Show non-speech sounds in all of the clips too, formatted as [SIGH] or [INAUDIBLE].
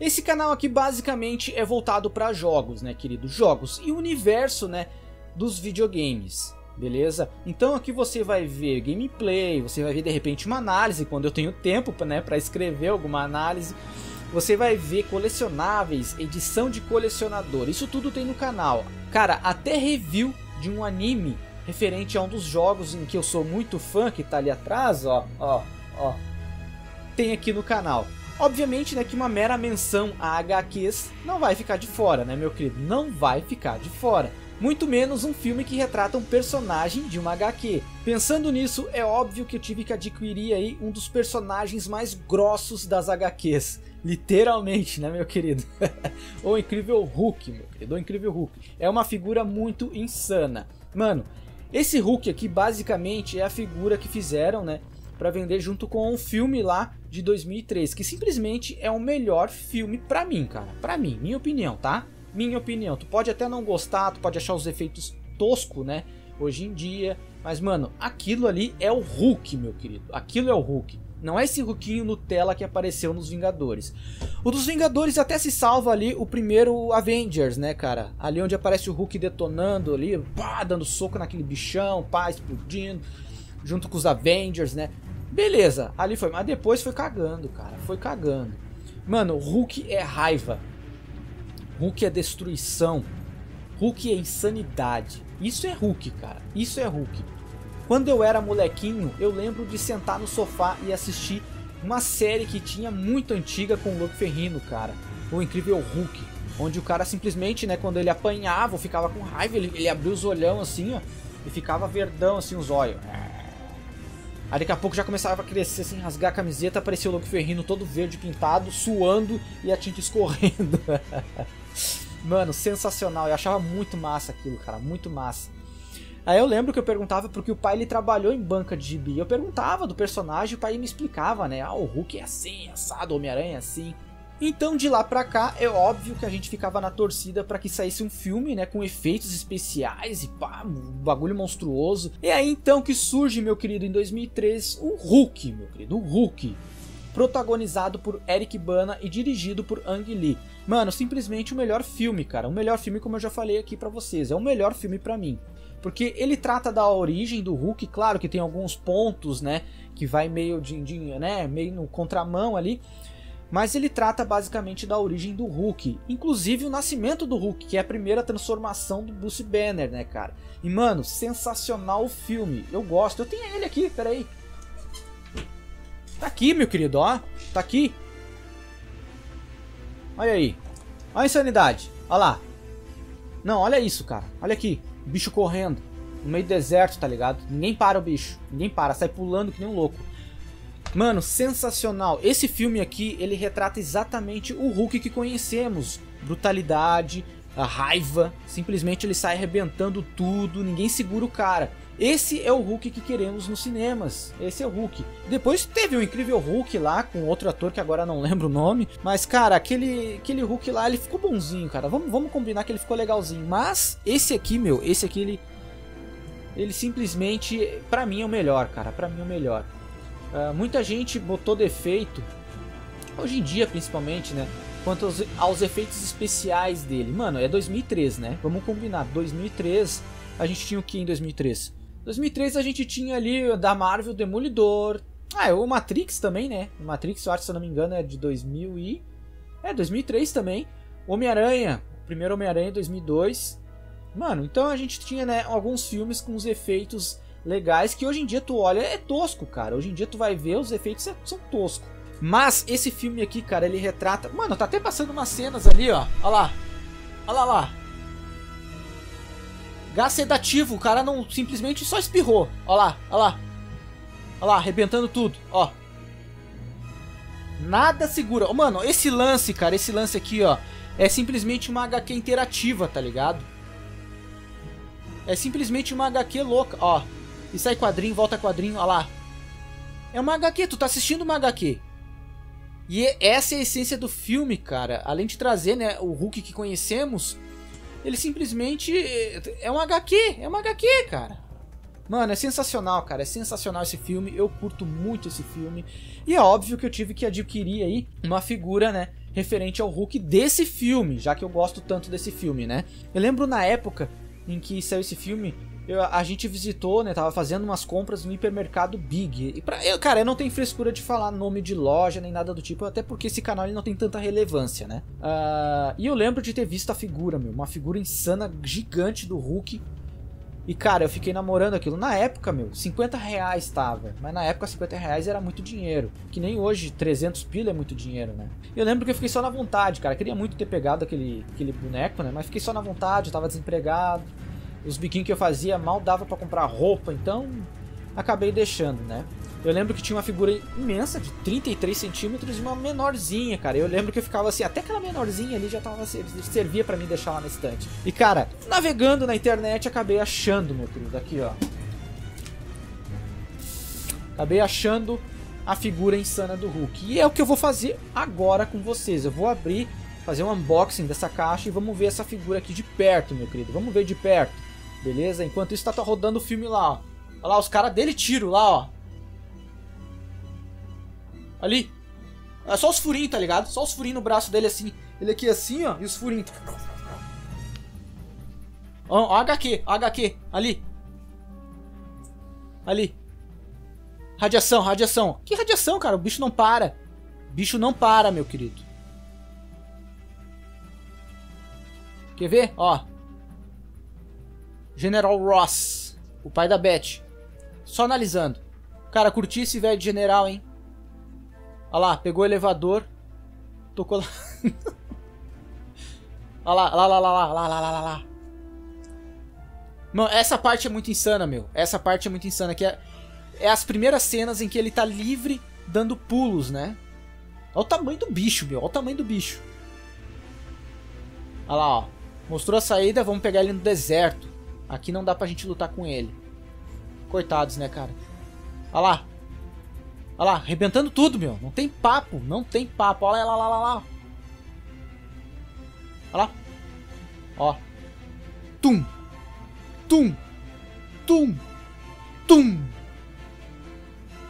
Esse canal aqui basicamente é voltado para jogos, né, querido? Jogos e o universo, né, dos videogames beleza? Então aqui você vai ver gameplay, você vai ver de repente uma análise quando eu tenho tempo, né, para escrever alguma análise. Você vai ver colecionáveis, edição de colecionador, isso tudo tem no canal. Cara, até review de um anime referente a um dos jogos em que eu sou muito fã, que tá ali atrás, ó, ó, ó, tem aqui no canal. Obviamente, né, que uma mera menção a HQs não vai ficar de fora, né, meu querido? Não vai ficar de fora muito menos um filme que retrata um personagem de uma HQ. Pensando nisso, é óbvio que eu tive que adquirir aí um dos personagens mais grossos das HQs. Literalmente, né, meu querido? [LAUGHS] o Incrível Hulk, meu querido. O Incrível Hulk. É uma figura muito insana. Mano, esse Hulk aqui basicamente é a figura que fizeram, né? Para vender junto com um filme lá de 2003, que simplesmente é o melhor filme para mim, cara. Para mim, minha opinião, tá? Minha opinião, tu pode até não gostar, tu pode achar os efeitos tosco, né? Hoje em dia, mas mano, aquilo ali é o Hulk, meu querido. Aquilo é o Hulk. Não é esse Hulkinho Nutella que apareceu nos Vingadores. O dos Vingadores até se salva ali o primeiro Avengers, né, cara? Ali onde aparece o Hulk detonando ali, pá, dando soco naquele bichão, pá, explodindo, junto com os Avengers, né? Beleza, ali foi. Mas depois foi cagando, cara. Foi cagando. Mano, Hulk é raiva. Hulk é destruição. Hulk é insanidade. Isso é Hulk, cara. Isso é Hulk. Quando eu era molequinho, eu lembro de sentar no sofá e assistir uma série que tinha muito antiga com o Luke Ferrino, cara. O Incrível Hulk. Onde o cara simplesmente, né, quando ele apanhava ficava com raiva, ele, ele abria os olhão assim, ó. E ficava verdão assim os olhos. Aí daqui a pouco já começava a crescer, assim, rasgar a camiseta, aparecia o Luke Ferrino todo verde pintado, suando e a tinta escorrendo. [LAUGHS] Mano, sensacional. Eu achava muito massa aquilo, cara. Muito massa. Aí eu lembro que eu perguntava porque o pai ele trabalhou em banca de gibi. Eu perguntava do personagem o pai me explicava, né? Ah, o Hulk é assim, assado, Homem-Aranha é assim. Então de lá pra cá é óbvio que a gente ficava na torcida para que saísse um filme, né, com efeitos especiais e pá, um bagulho monstruoso. E aí então que surge, meu querido, em 2003, o Hulk, meu querido, o Hulk protagonizado por Eric Bana e dirigido por Ang Lee. Mano, simplesmente o melhor filme, cara. O melhor filme, como eu já falei aqui para vocês, é o melhor filme para mim. Porque ele trata da origem do Hulk, claro que tem alguns pontos, né, que vai meio de né, meio no contramão ali, mas ele trata basicamente da origem do Hulk, inclusive o nascimento do Hulk, que é a primeira transformação do Bruce Banner, né, cara? E mano, sensacional o filme. Eu gosto. Eu tenho ele aqui, peraí. Tá aqui, meu querido, ó. Tá aqui. Olha aí. Olha a insanidade. Olha lá. Não, olha isso, cara. Olha aqui. O bicho correndo. No meio do deserto, tá ligado? Ninguém para o bicho. Ninguém para. Sai pulando que nem um louco. Mano, sensacional. Esse filme aqui, ele retrata exatamente o Hulk que conhecemos. Brutalidade, a raiva. Simplesmente ele sai arrebentando tudo. Ninguém segura o cara. Esse é o Hulk que queremos nos cinemas. Esse é o Hulk. Depois teve o incrível Hulk lá com outro ator que agora não lembro o nome. Mas, cara, aquele, aquele Hulk lá, ele ficou bonzinho, cara. Vamos, vamos combinar que ele ficou legalzinho. Mas esse aqui, meu, esse aqui, ele. Ele simplesmente, para mim, é o melhor, cara. Para mim é o melhor. Uh, muita gente botou defeito, hoje em dia principalmente, né? Quanto aos, aos efeitos especiais dele. Mano, é 2003, né? Vamos combinar. 2003, a gente tinha o que em 2003? 2003 a gente tinha ali da Marvel Demolidor. Ah, é o Matrix também, né? O Matrix, eu acho, se eu não me engano, é de 2000 e... É, 2003 também. Homem-Aranha, primeiro Homem-Aranha 2002. Mano, então a gente tinha, né, alguns filmes com os efeitos legais que hoje em dia tu olha, é tosco, cara. Hoje em dia tu vai ver, os efeitos são toscos. Mas esse filme aqui, cara, ele retrata... Mano, tá até passando umas cenas ali, ó. Olha lá. Olha lá. Gás sedativo, o cara não simplesmente só espirrou. Ó lá, ó lá. Ó lá, arrebentando tudo, ó. Nada segura. Oh, mano, esse lance, cara, esse lance aqui, ó. É simplesmente uma HQ interativa, tá ligado? É simplesmente uma HQ louca, ó. E sai quadrinho, volta quadrinho, ó lá. É uma HQ, tu tá assistindo uma HQ. E essa é a essência do filme, cara. Além de trazer, né, o Hulk que conhecemos, ele simplesmente é um HQ, é uma HQ, cara. Mano, é sensacional, cara. É sensacional esse filme. Eu curto muito esse filme. E é óbvio que eu tive que adquirir aí uma figura, né? referente ao Hulk desse filme, já que eu gosto tanto desse filme, né? Eu lembro na época em que saiu esse filme, eu, a gente visitou, né? Tava fazendo umas compras no hipermercado Big. E pra, eu, cara, eu não tenho frescura de falar nome de loja nem nada do tipo, até porque esse canal ele não tem tanta relevância, né? Uh, e eu lembro de ter visto a figura, meu, uma figura insana, gigante do Hulk e cara, eu fiquei namorando aquilo. Na época, meu, 50 reais tava. Mas na época 50 reais era muito dinheiro. Que nem hoje, 300 pila é muito dinheiro, né? Eu lembro que eu fiquei só na vontade, cara. Eu queria muito ter pegado aquele, aquele boneco, né? Mas fiquei só na vontade, eu tava desempregado. Os biquinhos que eu fazia mal dava para comprar roupa, então acabei deixando, né? Eu lembro que tinha uma figura imensa, de 33 centímetros, e uma menorzinha, cara. Eu lembro que eu ficava assim, até aquela menorzinha ali já tava, servia para mim deixar lá na estante. E cara, navegando na internet, acabei achando, meu querido, aqui ó. Acabei achando a figura insana do Hulk. E é o que eu vou fazer agora com vocês. Eu vou abrir, fazer um unboxing dessa caixa e vamos ver essa figura aqui de perto, meu querido. Vamos ver de perto, beleza? Enquanto isso tá rodando o filme lá, ó. Olha lá, os caras dele tiro lá, ó. Ali. É só os furinhos, tá ligado? Só os furinhos no braço dele assim. Ele aqui assim, ó, e os furinhos. Ó, ó HQ, HQ, ali. Ali. Radiação, radiação. Que radiação, cara? O bicho não para. Bicho não para, meu querido. Quer ver? Ó. General Ross. O pai da Beth. Só analisando. Cara, curti esse velho de general, hein? Olha lá, pegou o elevador. Tocou lá. Olha lá, lá, lá, lá, lá, lá, lá, lá, lá. Mano, essa parte é muito insana, meu. Essa parte é muito insana. Que é, é as primeiras cenas em que ele tá livre dando pulos, né? Olha o tamanho do bicho, meu. Olha o tamanho do bicho. Olha lá, ó. Mostrou a saída, vamos pegar ele no deserto. Aqui não dá pra gente lutar com ele. Coitados, né, cara? Olha lá. Olha lá, arrebentando tudo, meu. Não tem papo, não tem papo. Olha lá, lá, lá, lá. Olha lá. Ó. Tum. Tum. Tum. Tum.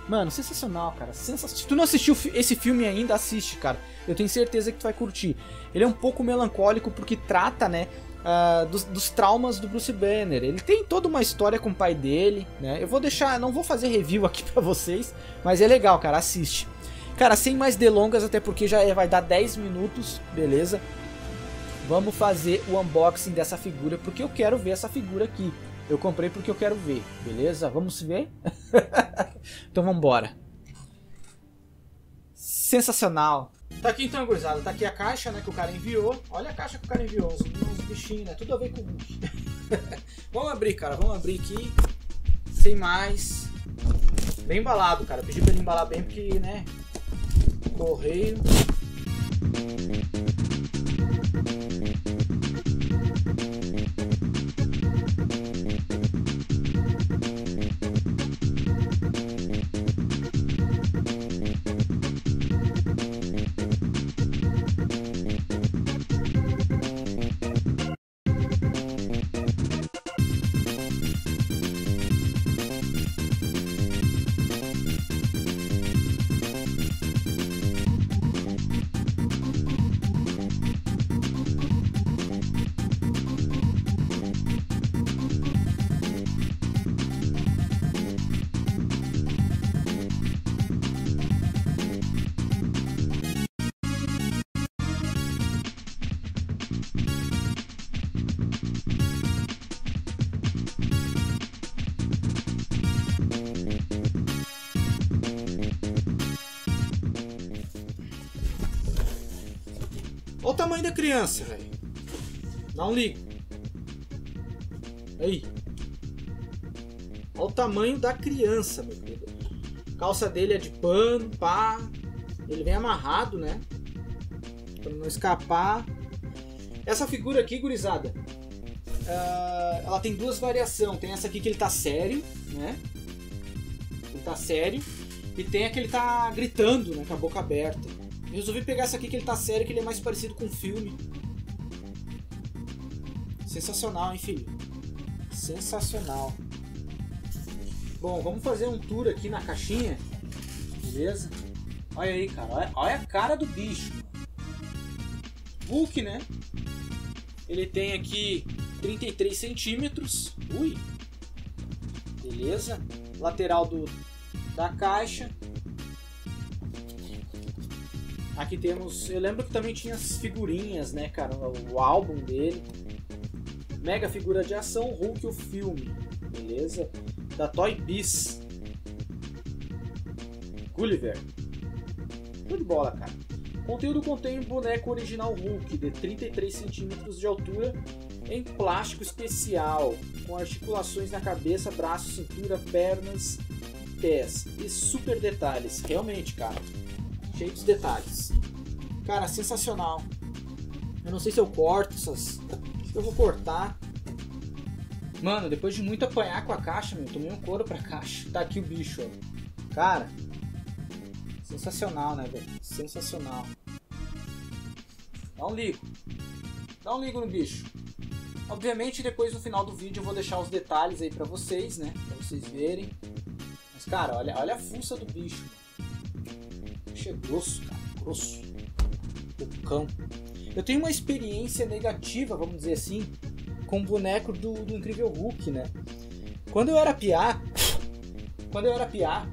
Mano, sensacional, cara. Sensacional. Se tu não assistiu esse filme ainda, assiste, cara. Eu tenho certeza que tu vai curtir. Ele é um pouco melancólico porque trata, né, uh, dos, dos, traumas do Bruce Banner. Ele tem toda uma história com o pai dele, né? Eu vou deixar, não vou fazer review [LAUGHS] aqui pra vocês, mas é legal, cara, assiste. Cara, sem mais delongas, até porque já é, vai dar 10 minutos, beleza? Vamos fazer o unboxing dessa figura, porque eu quero ver essa figura aqui. Eu comprei porque eu quero ver, beleza? Vamos ver? [LAUGHS] então vamos embora. Sensacional. Tá aqui então, gurizada. Tá aqui a caixa, né, que o cara enviou. Olha a caixa que o cara enviou. Uns, uns bichinhos, né? Tudo a ver com o [LAUGHS] vamos abrir, cara. Vamos abrir aqui. Sem mais. Bem embalado, cara. pedi pra ele embalar bem porque, né? Correio. Olha o tamanho da criança, velho. Um ligo. Aí. Olha o tamanho da criança, meu querido. Calça dele é de pano, pá. Ele vem amarrado, né? Pra não escapar. Essa figura aqui, gurizada, uh, ela tem duas variações. Tem essa aqui que ele tá sério, né? Ele tá sério. E tem a que ele tá gritando, né? Com a boca aberta. Eu resolvi pegar essa aqui que ele tá sério, que ele é mais parecido com um filme. Sensacional, hein, filho? Sensacional. Bom, vamos fazer um tour aqui na caixinha. Beleza? Olha aí, cara. Olha, olha a cara do bicho. Hulk, né? Ele tem aqui 33 centímetros. Ui! Beleza. Lateral do, da caixa. Aqui temos. Eu lembro que também tinha as figurinhas, né, cara? O, o álbum dele. Mega figura de ação, Hulk o filme. Beleza? Da Toy Biz. Gulliver. Show de bola, cara. Conteúdo contém boneco original Hulk de 33 centímetros de altura em plástico especial, com articulações na cabeça, braço, cintura, pernas, pés e super detalhes. Realmente, cara, cheio de detalhes. Cara, sensacional. Eu não sei se eu corto essas. Eu vou cortar. Mano, depois de muito apanhar com a caixa, meu, tomei um couro pra caixa. Tá aqui o bicho, ó. Cara, sensacional, né, velho? Sensacional. Dá um ligo. Dá um ligo no bicho. Obviamente, depois no final do vídeo eu vou deixar os detalhes aí pra vocês, né? Pra vocês verem. Mas, cara, olha, olha a fuça do bicho. O bicho é grosso, cara. Grosso. Eu tenho uma experiência negativa, vamos dizer assim, com o boneco do, do Incrível Hulk, né? Quando eu era piá, quando eu era piá,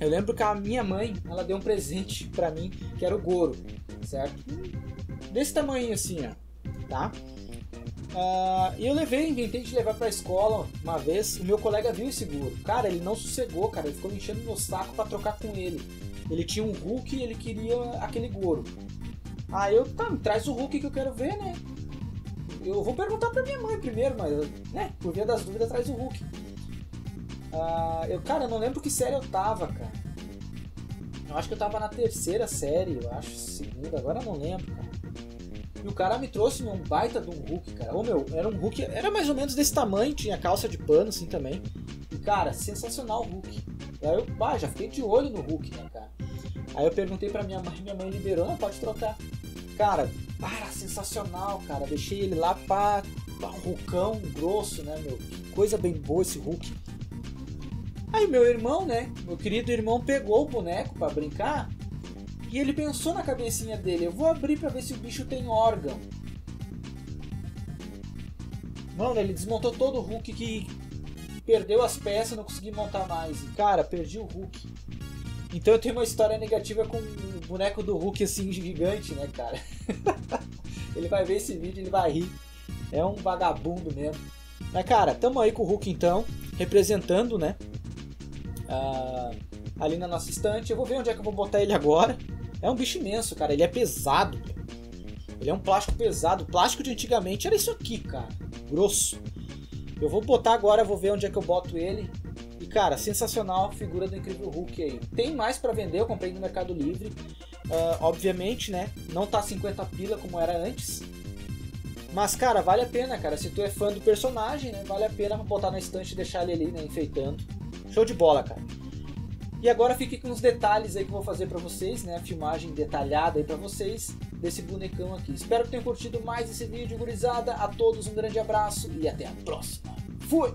eu lembro que a minha mãe, ela deu um presente para mim, que era o Goro, certo? Desse tamanho assim, ó, tá? Uh, e eu levei, inventei de levar pra escola uma vez. O meu colega viu esse Goro. Cara, ele não sossegou, cara. Ele ficou me enchendo meu saco para trocar com ele. Ele tinha um Hulk e ele queria aquele Goro. Aí eu, tá, traz o Hulk que eu quero ver, né? Eu vou perguntar pra minha mãe primeiro, mas, né, por via das dúvidas, traz o Hulk. Uh, eu, cara, não lembro que série eu tava, cara. Eu acho que eu tava na terceira série, eu acho, segunda, agora eu não lembro, cara. E o cara me trouxe um baita de um Hulk, cara. Ô meu, era um Hulk, era mais ou menos desse tamanho, tinha calça de pano assim também. E cara, sensacional o Hulk. Aí eu, bah, já fiquei de olho no Hulk, né, cara. Aí eu perguntei pra minha mãe, minha mãe liberou, não, pode trocar. Cara, para, sensacional, cara. Deixei ele lá pra, pra um grosso, né, meu? Que coisa bem boa esse Hulk. Aí meu irmão, né, meu querido irmão pegou o boneco para brincar e ele pensou na cabecinha dele, eu vou abrir para ver se o bicho tem órgão. Mano, ele desmontou todo o Hulk que perdeu as peças, não consegui montar mais. E, cara, perdi o Hulk. Então eu tenho uma história negativa com o boneco do Hulk assim gigante, né, cara? [LAUGHS] ele vai ver esse vídeo, ele vai rir. É um vagabundo mesmo. Mas cara, tamo aí com o Hulk então, representando, né? Uh, ali na nossa estante. Eu vou ver onde é que eu vou botar ele agora. É um bicho imenso, cara. Ele é pesado. Ele é um plástico pesado. O plástico de antigamente era isso aqui, cara. Grosso. Eu vou botar agora, vou ver onde é que eu boto ele. Cara, sensacional a figura do Incrível Hulk aí. Tem mais para vender, eu comprei no Mercado Livre. Uh, obviamente, né? Não tá 50 pila como era antes. Mas, cara, vale a pena, cara. Se tu é fã do personagem, né? Vale a pena botar na estante e deixar ele ali, né? Enfeitando. Show de bola, cara. E agora fique com os detalhes aí que eu vou fazer para vocês, né? A filmagem detalhada aí para vocês desse bonecão aqui. Espero que tenham curtido mais esse vídeo, gurizada. A todos um grande abraço e até a próxima. Fui!